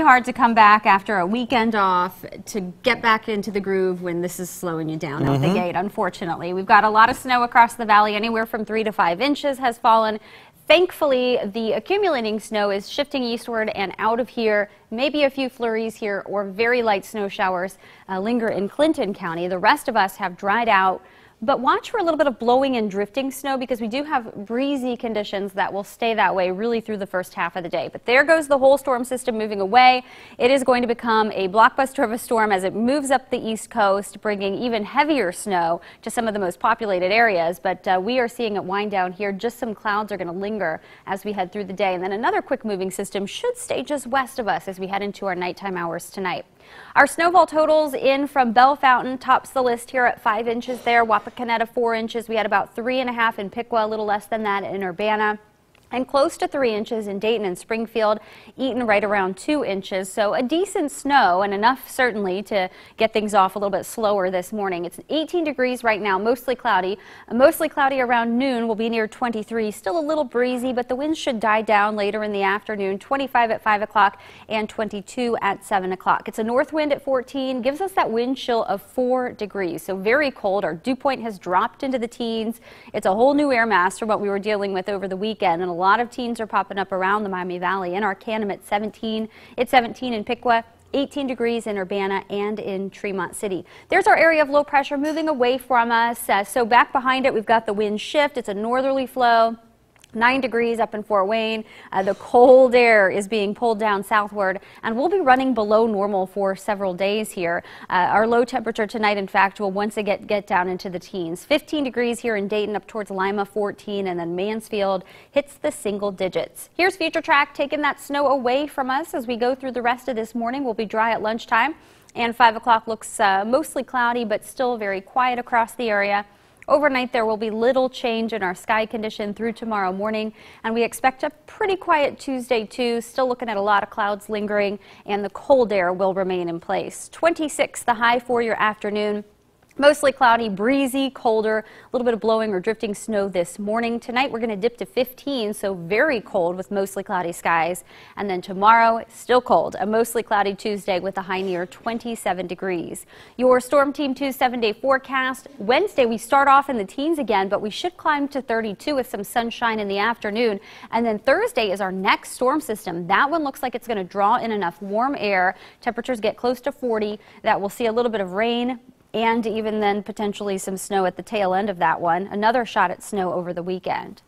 hard to come back after a weekend off to get back into the groove when this is slowing you down out the gate, unfortunately. We've got a lot of snow across the valley, anywhere from three to five inches has fallen. Thankfully, the accumulating snow is shifting eastward and out of here. Maybe a few flurries here or very light snow showers uh, linger in Clinton County. The rest of us have dried out. But watch for a little bit of blowing and drifting snow because we do have breezy conditions that will stay that way really through the first half of the day. But there goes the whole storm system moving away. It is going to become a blockbuster of a storm as it moves up the east coast, bringing even heavier snow to some of the most populated areas. But uh, we are seeing it wind down here. Just some clouds are going to linger as we head through the day. And then another quick moving system should stay just west of us as we head into our nighttime hours tonight. Our snowfall totals in from Bellefontaine tops the list here at five inches there. Wapakoneta four inches. We had about three and a half in Piqua, a little less than that in Urbana and close to three inches in Dayton and Springfield, Eaton right around two inches. So a decent snow and enough certainly to get things off a little bit slower this morning. It's 18 degrees right now, mostly cloudy. Uh, mostly cloudy around noon will be near 23. Still a little breezy, but the winds should die down later in the afternoon. 25 at 5 o'clock and 22 at 7 o'clock. It's a north wind at 14, gives us that wind chill of 4 degrees. So very cold. Our dew point has dropped into the teens. It's a whole new air mass from what we were dealing with over the weekend. And lot of teens are popping up around the Miami Valley. In Arcanum at 17, it's 17 in Piqua. 18 degrees in Urbana and in Tremont City. There's our area of low pressure moving away from us. Uh, so back behind it, we've got the wind shift. It's a northerly flow. 9 degrees up in Fort Wayne. Uh, the cold air is being pulled down southward, and we'll be running below normal for several days here. Uh, our low temperature tonight, in fact, will once again get down into the teens. 15 degrees here in Dayton up towards Lima, 14, and then Mansfield hits the single digits. Here's Future Track taking that snow away from us as we go through the rest of this morning. We'll be dry at lunchtime. And 5 o'clock looks uh, mostly cloudy, but still very quiet across the area. Overnight, there will be little change in our sky condition through tomorrow morning, and we expect a pretty quiet Tuesday, too. Still looking at a lot of clouds lingering, and the cold air will remain in place. 26 the high for your afternoon. Mostly cloudy, breezy, colder, a little bit of blowing or drifting snow this morning. Tonight we're going to dip to 15, so very cold with mostly cloudy skies. And then tomorrow, still cold, a mostly cloudy Tuesday with a high near 27 degrees. Your Storm Team 2 seven day forecast. Wednesday we start off in the teens again, but we should climb to 32 with some sunshine in the afternoon. And then Thursday is our next storm system. That one looks like it's going to draw in enough warm air. Temperatures get close to 40. That will see a little bit of rain, and even then potentially some snow at the tail end of that one. Another shot at snow over the weekend.